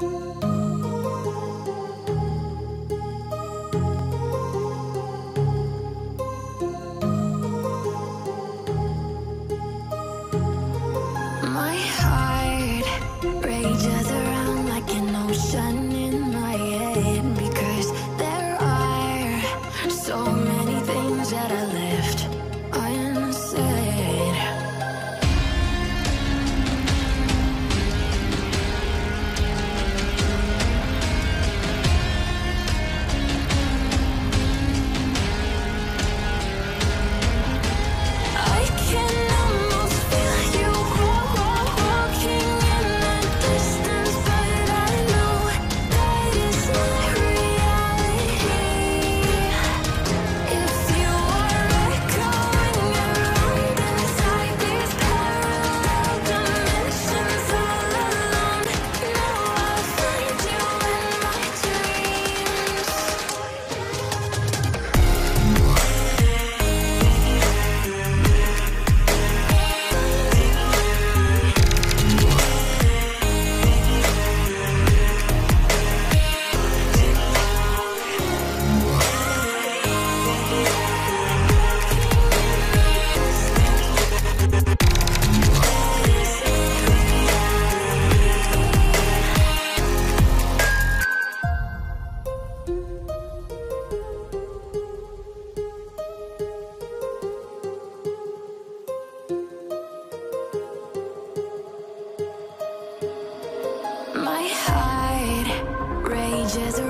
My heart My